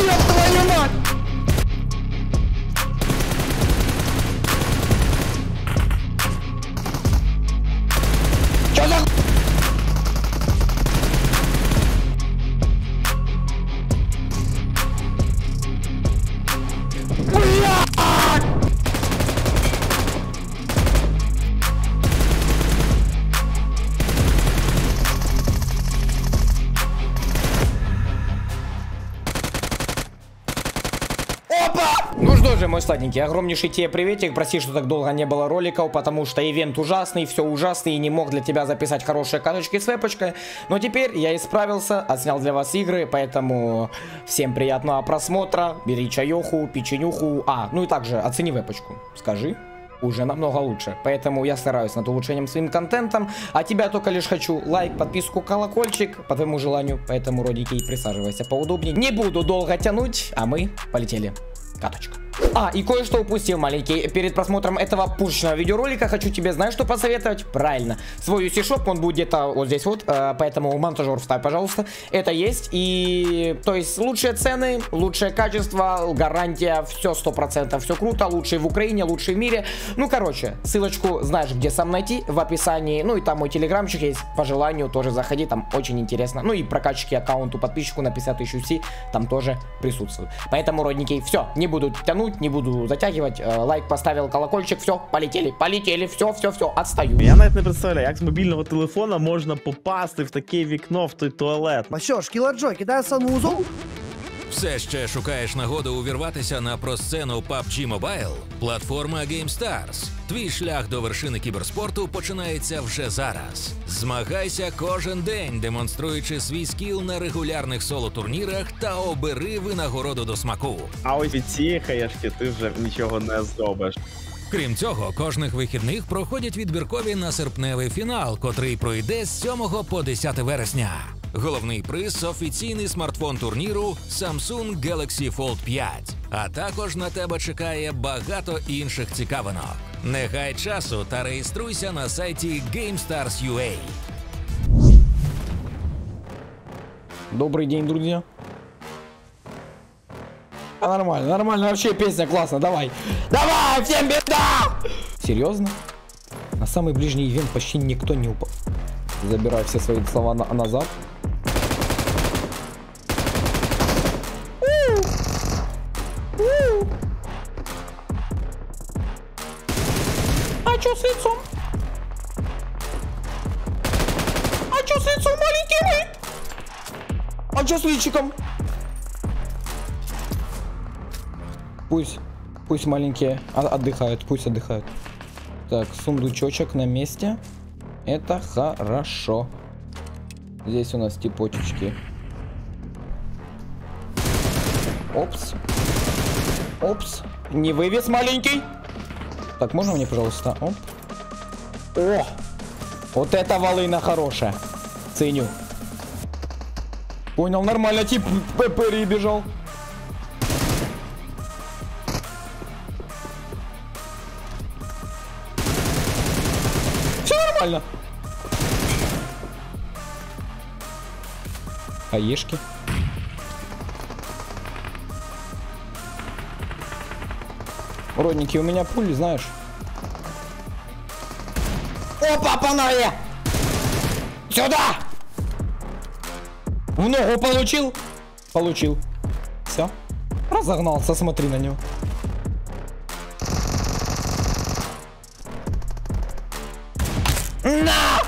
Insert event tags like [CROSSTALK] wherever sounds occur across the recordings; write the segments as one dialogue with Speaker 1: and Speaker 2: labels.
Speaker 1: Ёб твою сладенький, огромнейший тебе приветик. Прости, что так долго не было роликов, потому что ивент ужасный, все ужасный, и не мог для тебя записать хорошие каточки с вепочкой. Но теперь я исправился, отснял для вас игры, поэтому всем приятного просмотра. Бери чаеху, печенюху. А, ну и также оцени вепочку. Скажи уже намного лучше. Поэтому я стараюсь над улучшением своим контентом. А тебя только лишь хочу лайк, подписку, колокольчик по твоему желанию. Поэтому, родики, присаживайся поудобнее. Не буду долго тянуть, а мы полетели. Каточка. А, и кое-что упустил маленький. Перед просмотром этого пушечного видеоролика хочу тебе, знаешь, что посоветовать? Правильно. Свой UC-шоп, он будет где-то вот здесь вот. Э, поэтому монтажер вставь, пожалуйста. Это есть. И, то есть, лучшие цены, лучшее качество, гарантия, все 100%, все круто. Лучший в Украине, лучший в мире. Ну, короче, ссылочку знаешь, где сам найти, в описании. Ну, и там мой телеграмчик есть. По желанию тоже заходи, там очень интересно. Ну, и прокачки аккаунту подписчику на 50 тысяч UC там тоже присутствуют. Поэтому, родненький, все, не буду тянуть, не буду затягивать. Э, Лайк поставил, колокольчик, все, полетели, полетели, все, все, все, отстаю.
Speaker 2: Я навіть не представляю, як з мобільного телефона можна попасти в таке вікно в той туалет.
Speaker 3: А що ж, Кілер Джо кидає санвузол?
Speaker 4: Все ще шукаєш нагоду увірватися на просцену PUBG Mobile? Платформа GameStars. Твій шлях до вершини кіберспорту починається вже зараз. Змагайся кожен день, демонструючи свій скіл на регулярних соло-турнірах та обери винагороду до смаку.
Speaker 2: А ось від цієї хаєшки ти вже нічого не зробиш.
Speaker 4: Крім цього, кожних вихідних проходять відбіркові на серпневий фінал, котрий пройде з 7 по 10 вересня. Головний приз офіційний смартфон турніру Samsung Galaxy Fold 5. А також на тебе чекає багато інших цікавинок. Не гай часу та реєструйся на сайті GameStars.ua.
Speaker 1: Добрый день, друзья. А, нормально, нормально, вообще песня классно, давай. Давай, всем беда! Серьезно? На самый ближний ивент почти никто не упал. Забираю все свои слова на- назад. Чё с личиком? Пусть, пусть маленькие отдыхают, пусть отдыхают. Так, сундучочек на месте. Это хорошо. Здесь у нас типочечки. Опс. Опс. Не вывес маленький. Так, можно мне, пожалуйста? Оп. О! Вот это волына хорошая. Ценю. Понял, нормально, тип перебежал. Все нормально. Хаешки. Родники, у меня пули, знаешь. Опа, по ноге! Сюда! В ногу получил? Получил. Все. Разогнался, смотри на него. На!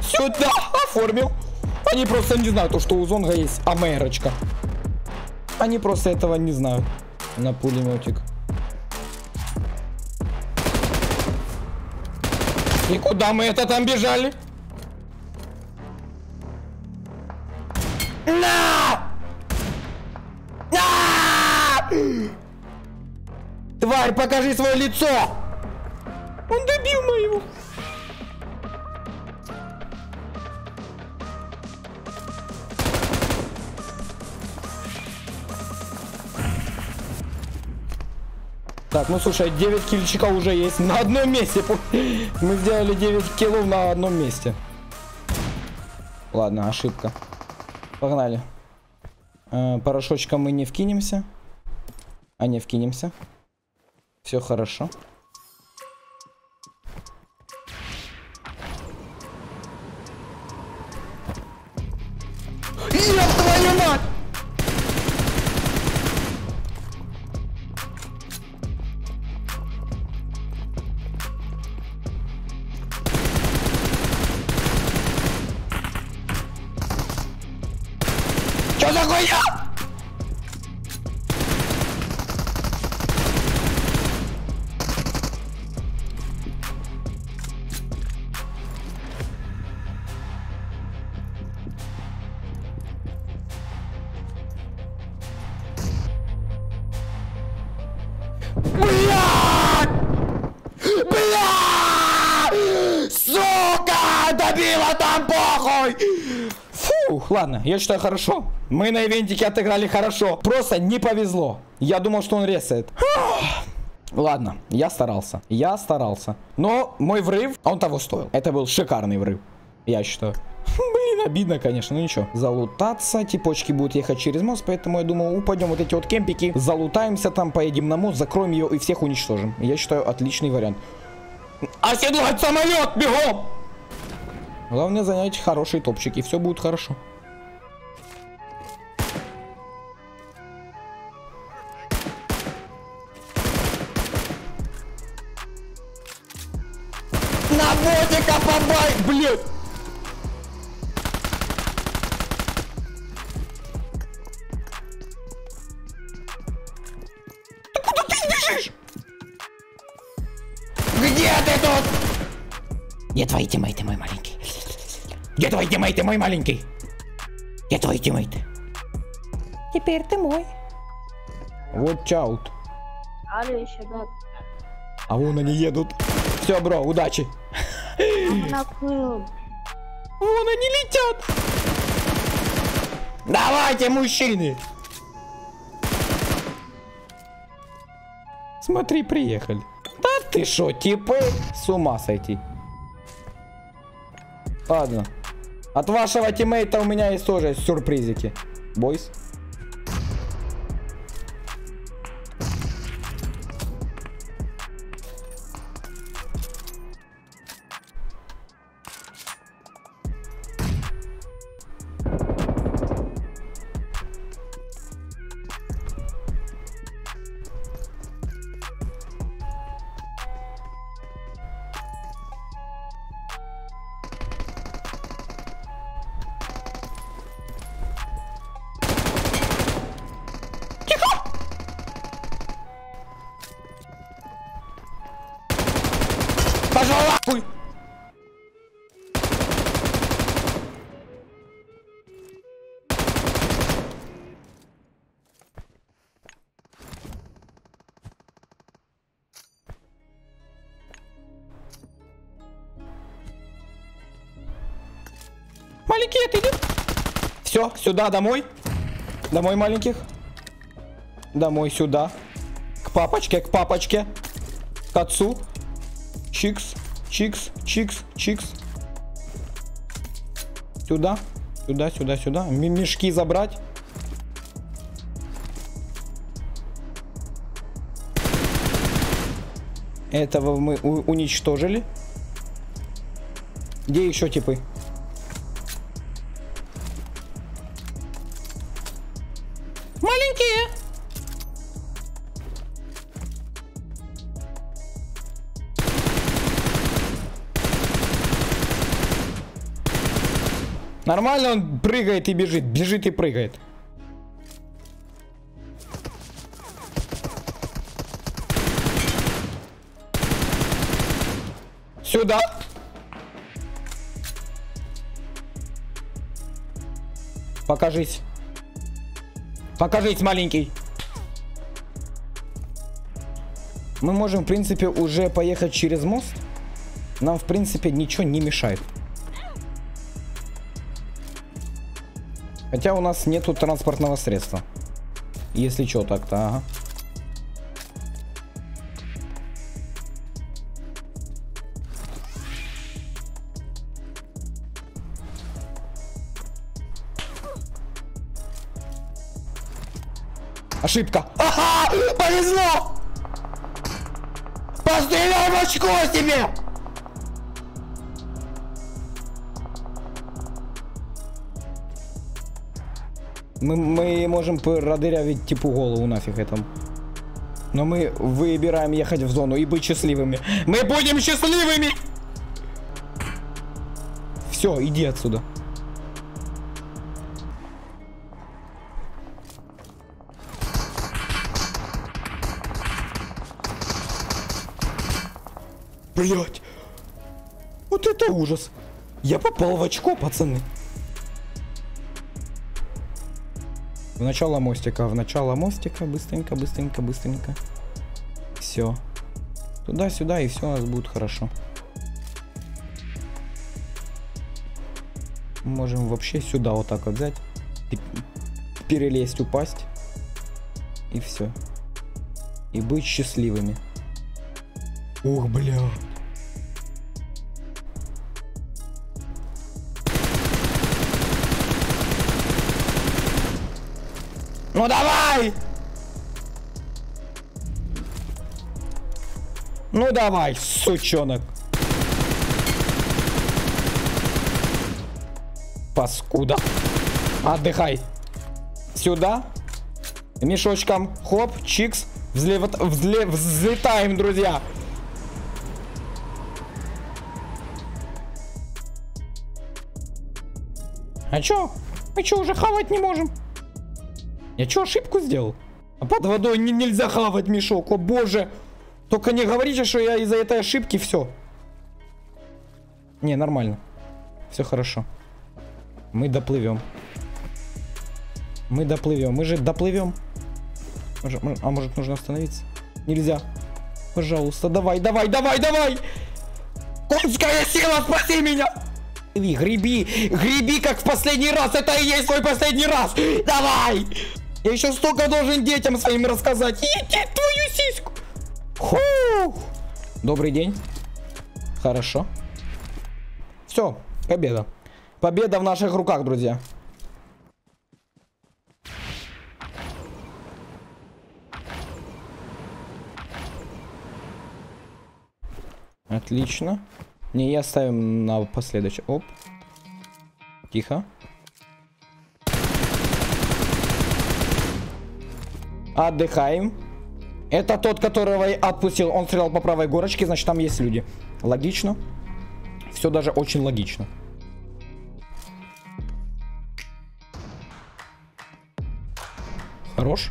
Speaker 1: Сюда! Оформил. Они просто не знают, то, что у Зонга есть Амерочка. Они просто этого не знают. На пулеметик. И куда мы это там бежали? Покажи свое лицо! Он добил моего. Так, ну слушай, 9 кильчиков уже есть на одном месте. [LAUGHS] Мы сделали 9 киллов на одном месте. Ладно, ошибка. Погнали. Э, порошочком мы не вкинемся. А не вкинемся. Все хорошо. Ладно, я считаю хорошо. Мы на ивентике отыграли хорошо. Просто не повезло. Я думал, что он ресает. [SIGHS] Ладно, я старался. Я старался. Но мой врыв, он того стоил. Это был шикарный врыв. Я считаю. [LAUGHS] Блин, обидно, конечно, ну ничего. Залутаться, типочки будут ехать через мост, поэтому я думаю, упадем вот эти вот кемпики, залутаемся там, поедем на мост, закроем ее и всех уничтожим. Я считаю, отличный вариант. Оседлать самолет, бегом! Главное занять хороший топчик, и все будет хорошо. Побай, блядь! Ты куда ты бежишь? Где ты тут? Где твои тиммейты, мой маленький? Где твои тиммейты, мой маленький? Где твои тиммейты? Теперь ты мой. Вот чаут.
Speaker 5: Але еще да.
Speaker 1: А вон они едут. Все, бро, удачи. Вон они летят. Давайте, мужчины. Смотри, приехали. Да ты шо, типы? С ума сойти. Ладно. От вашего тиммейта у меня есть тоже сюрпризики. Бойс. Маленький отойди. Все, сюда, домой. Домой, маленьких. Домой, сюда. К папочке, к папочке. К отцу. Чикс, чикс, чикс, чикс. Сюда, сюда, сюда, сюда. Мешки забрать. Этого мы уничтожили. Где еще типы? Нормально он прыгает и бежит, бежит и прыгает. Сюда. Покажись. Покажись, маленький. Мы можем, в принципе, уже поехать через мост. Нам, в принципе, ничего не мешает. Хотя у нас нету транспортного средства. Если что, так-то, ага. Ошибка. Ага! Повезло! Постреляй в очко себе! Мы, мы можем продырявить типу голову нафиг этому. Но мы выбираем ехать в зону и быть счастливыми. Мы будем счастливыми! Все, иди отсюда. Блять. Вот это ужас. Я попал в очко, пацаны. В начало мостика, в начало мостика. Быстренько, быстренько, быстренько. Все. Туда-сюда, и все у нас будет хорошо. Можем вообще сюда вот так вот взять. Перелезть, упасть. И все. И быть счастливыми. Ух, бля. Ну давай! Ну давай, сучонок. Паскуда. Отдыхай. Сюда. Мешочком. Хоп, чикс. Взлет, взлет, взлетаем, друзья. А чё? Мы чё, уже хавать не можем? Я чё, ошибку сделал? А под водой не, нельзя хавать мешок, о боже. Только не говорите, что я из-за этой ошибки все. Не, нормально. Все хорошо. Мы доплывем. Мы доплывем. Мы же доплывем. А может нужно остановиться? Нельзя. Пожалуйста, давай, давай, давай, давай! Конская сила, спаси меня! Греби, греби, греби, как в последний раз. Это и есть твой последний раз. Давай! Я еще столько должен детям своим рассказать. Иди твою сиську. Фу. Добрый день. Хорошо. Все, победа. Победа в наших руках, друзья. Отлично. Не, я ставим на последующий. Оп. Тихо. Отдыхаем. Это тот, которого я отпустил. Он стрелял по правой горочке, значит там есть люди. Логично. Все даже очень логично. Хорош.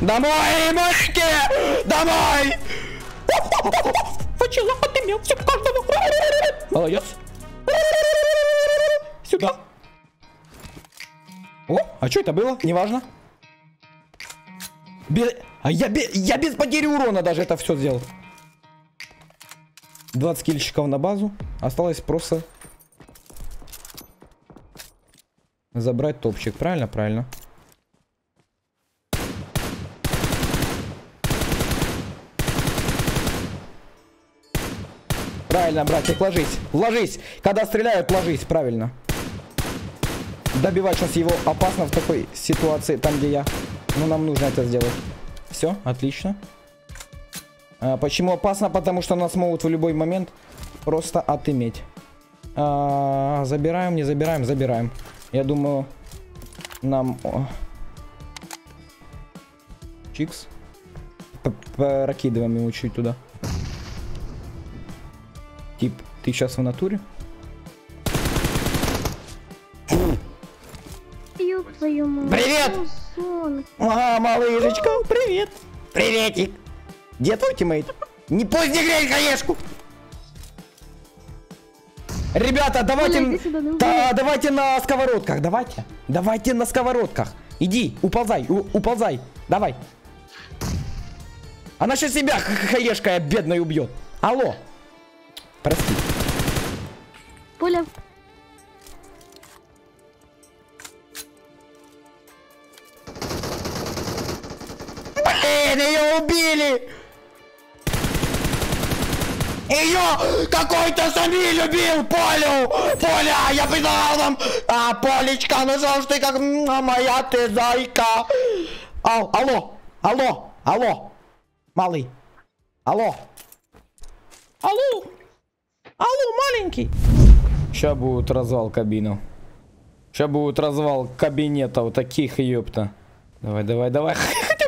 Speaker 1: Домой, мужики! Домой! Почему ты имел все каждого? Молодец. Сюда. О, а что это было? Неважно. Без... А я, без... я без потери урона даже это все сделал. 20 кильщиков на базу. Осталось просто забрать топчик. Правильно? Правильно. Правильно, братик, ложись. Ложись. Когда стреляют, ложись. Правильно. Добивать сейчас его опасно в такой ситуации, там где я. Но нам нужно это сделать. Все, отлично. А, почему опасно? Потому что нас могут в любой момент просто отыметь. А, забираем, не забираем, забираем. Я думаю, нам... Чикс. Прокидываем ему чуть туда. Ты сейчас в натуре? Привет!
Speaker 5: ну, сон.
Speaker 1: А, малышечка, привет. Приветик. Где твой тиммейт? Не поздний грель хаешку. Ребята, давайте...
Speaker 5: Сюда, ну,
Speaker 1: Да, давайте на сковородках, давайте. Давайте на сковородках. Иди, уползай, у- уползай. Давай. Она сейчас себя хаешкой бедной убьет. Алло. Прости.
Speaker 5: Понял?
Speaker 1: Блин, ее убили! Ее какой-то сами любил, Полю! Поля, я предлагал вам! А, Полечка, ну что ж ты как а моя ты зайка! Ал, алло, алло, алло, малый, алло, алло, алло, маленький! Сейчас будет развал кабину. Сейчас будет развал кабинета вот таких, ёпта. Давай, давай, давай. Хотя [LAUGHS]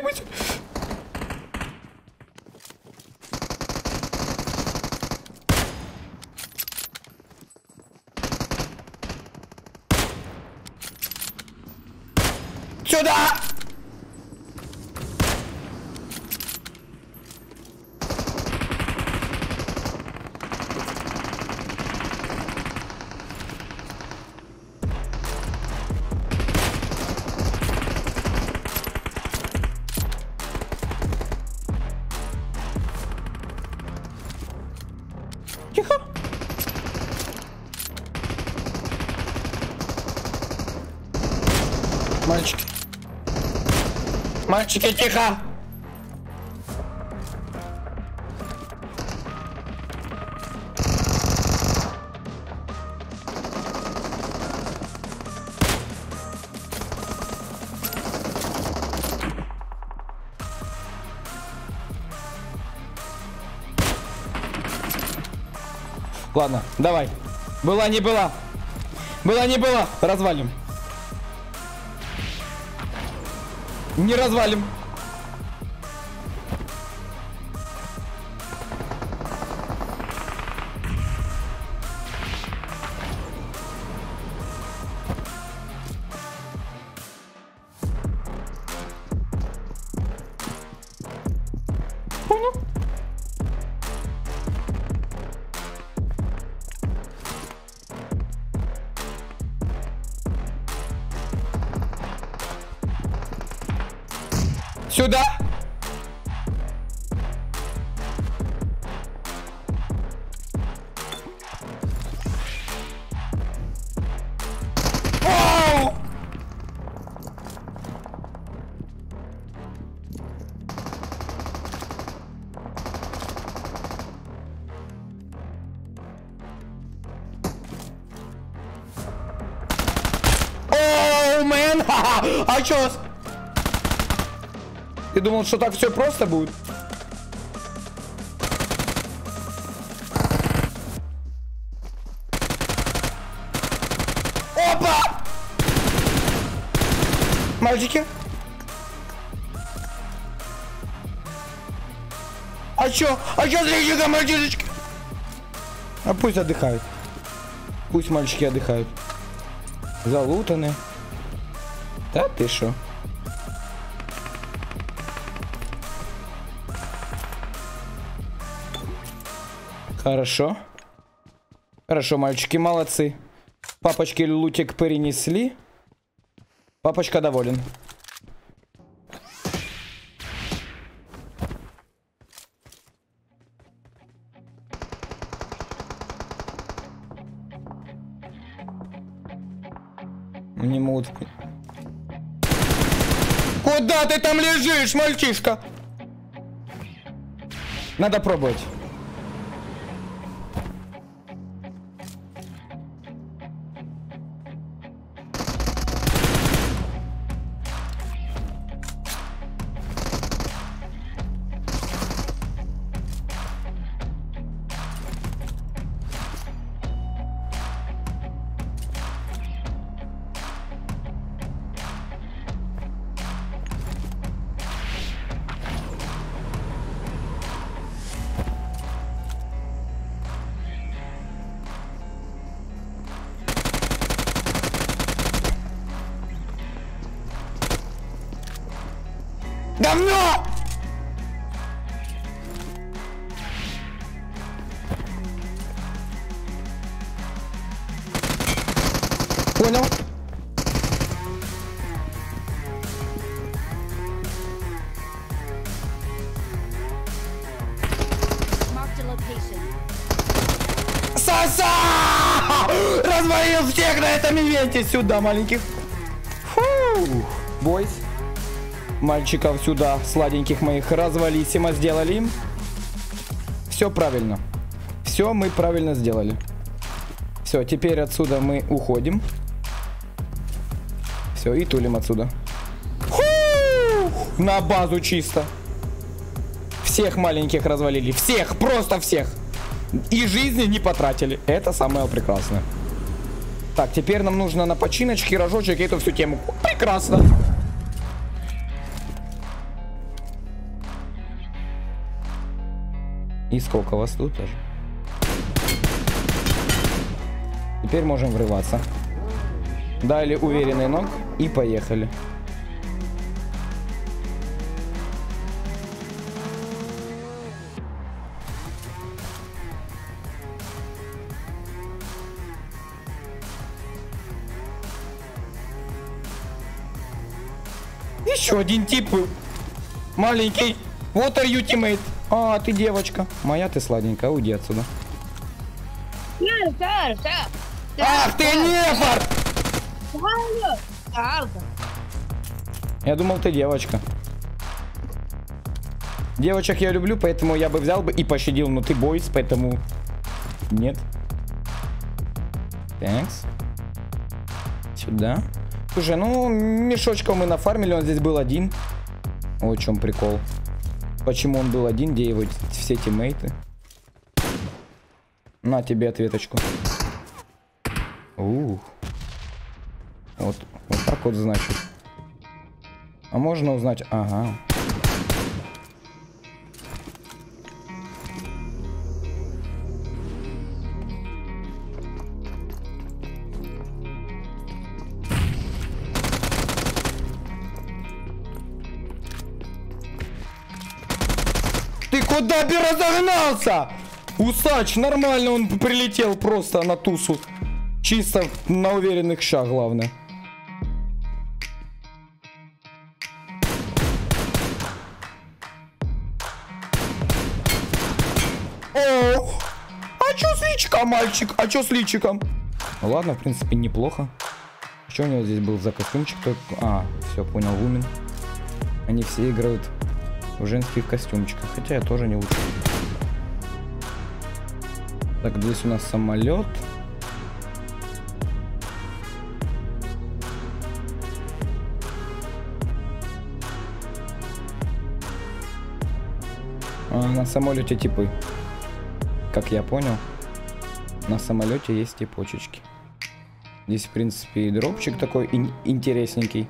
Speaker 1: Мальчики, тихо. Ладно, давай. Была не была. Была не была. Развалим. Не развалим. А чё? Ты думал, что так все просто будет? Опа! Мальчики? А чё? А чё зрителька, мальчишечки? А пусть отдыхают. Пусть мальчики отдыхают. Залутаны. Да ты шо? Хорошо. Хорошо, мальчики, молодцы. Папочки лутик перенесли. Папочка доволен. Не могут... Куда ты там лежишь, мальчишка? Надо пробовать. Давно! Понял? Саса! Развалил всех на этом ивенте сюда, маленьких. Фу. Бойс. Мальчиков сюда, сладеньких моих, развалисимо сделали им. Все правильно. Все мы правильно сделали. Все, теперь отсюда мы уходим. Все, и тулим отсюда. Фух, на базу чисто. Всех маленьких развалили. Всех, просто всех. И жизни не потратили. Это самое прекрасное. Так, теперь нам нужно на починочке, рожочек и эту всю тему. Прекрасно. И сколько вас тут тоже? Теперь можем врываться. Дали уверенный ног и поехали. Еще один тип. Маленький. Вот are you teammate. А, ты девочка. Моя ты сладенькая, уйди отсюда. Ах ты нефар! Я думал, ты девочка. Девочек я люблю, поэтому я бы взял бы и пощадил, но ты бойс, поэтому... Нет. Тhanks. Сюда. Слушай, ну, мешочков мы нафармили, он здесь был один. О чем прикол. Почему он был один, где его все тиммейты? На тебе ответочку. Ух. Вот, вот так вот значит. А можно узнать... Ага. Бы разогнался? Усач, нормально он прилетел просто на тусу. Чисто на уверенных шаг, главное. О, а чё с мальчик? А чё с личиком? Ну ладно, в принципе, неплохо. Что у него здесь был за костюмчик? А, все, понял, Вумен. Они все играют в женских костюмчиках, хотя я тоже не лучше. Так, здесь у нас самолет. А, на самолете типы. Как я понял, на самолете есть типочечки. Здесь, в принципе, и дропчик такой ин интересненький.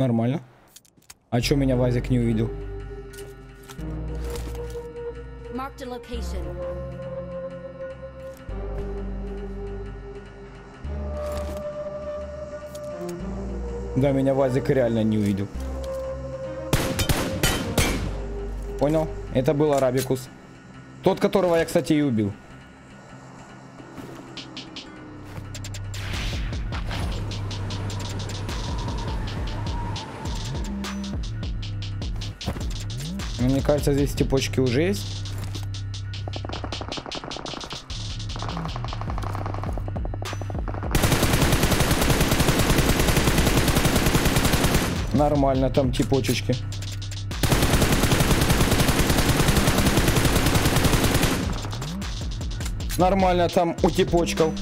Speaker 1: Нормально. А чё меня Вазик не увидел? Да, меня Вазик реально не увидел. Понял? Это был Арабикус. Тот, которого я, кстати, и убил. Кажется, здесь типочки уже есть. Нормально, там типочечки. Нормально там у типочков.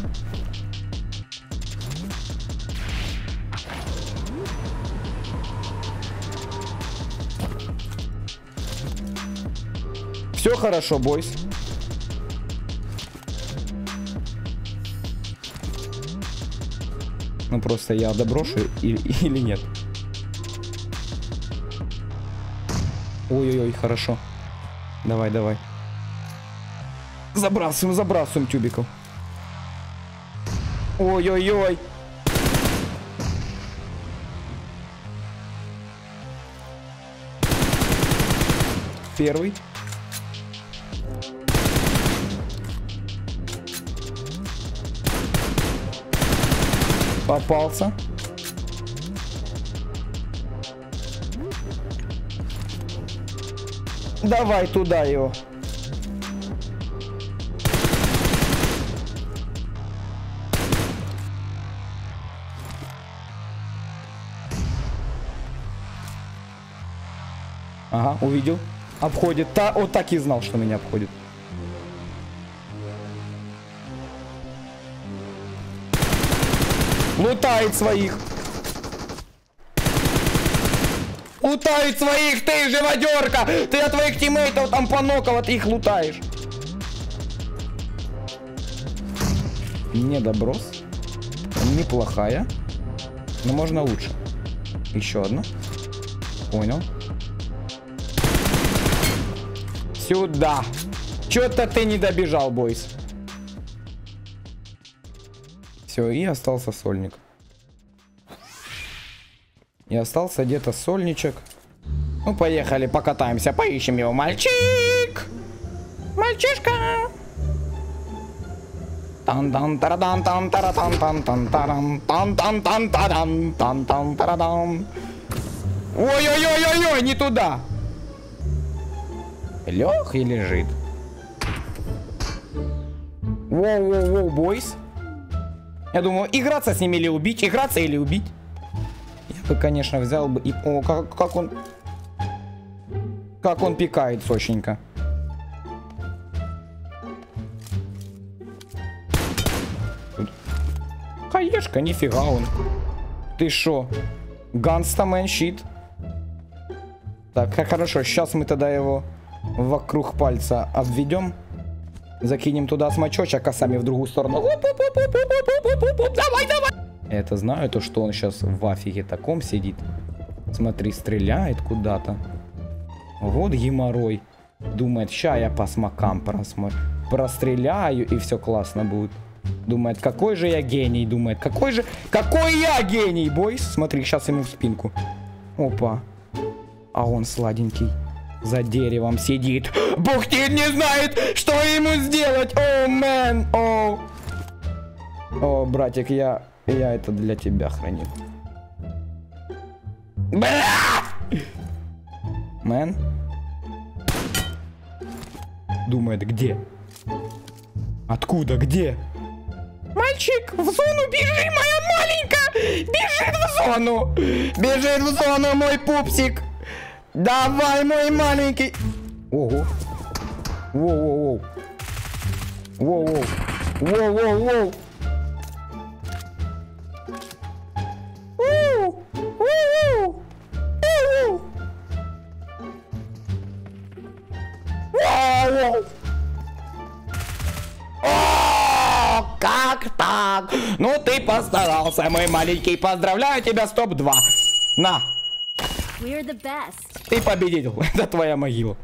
Speaker 1: Все хорошо, бойс. Ну просто я доброшу или, или нет. Ой-ой-ой, хорошо. Давай, давай. Забрасываем, забрасываем тюбиков. Ой-ой-ой. Первый. Попался. Давай туда его. Ага, увидел. Обходит. Та, вот так и знал, что меня обходит. Лутает своих. Лутает своих, ты живодерка! Ты от твоих тиммейтов там понокал, а ты их лутаешь. Не доброс. Неплохая. Но можно лучше. Еще одну. Понял. Сюда. Че-то ты не добежал, бойс. Все, и остался сольник. И остался где-то сольничек. Ну, поехали, покатаемся, поищем его. Мальчик! Мальчишка! тан тан тарадан тан таратан тан тан тарам тан тан тан тарам тан тан тарадам Ой-ой-ой-ой-ой, не туда! Лег и лежит. Воу-воу-воу, бойс. Я думаю, играться с ними или убить, играться или убить. Я бы, конечно, взял бы и... О, как, как он... Как он пикает сочненько. Хаешка, нифига он. Ты шо? Ганстамен щит. Так, хорошо, сейчас мы тогда его вокруг пальца обведем. Закинем туда смачочек, а сами в другую сторону. Давай, давай! Это знаю, то, что он сейчас в афиге таком сидит. Смотри, стреляет куда-то. Вот геморрой. Думает, ща я по смокам просмотрю. Простреляю, и все классно будет. Думает, какой же я гений, думает, какой же, какой я гений, бойс. Смотри, сейчас ему в спинку. Опа. А он сладенький. За деревом сидит. Бухтит, не знает, что ему сделать. О, мэн, о. О, братик, я, я это для тебя хранил. Мэн? Думает, где? Откуда, где? Мальчик, в зону бежи, моя маленькая! Бежит в зону! Бежит в зону, мой пупсик! Давай, мой маленький! Ого! Воу-воу-воу! Воу-воу! Воу-воу-воу! Как так? Ну ты постарался, мой маленький. Поздравляю тебя, стоп-2. На,
Speaker 6: We're the best.
Speaker 1: Ты победил. [LAUGHS] Это твоя могила.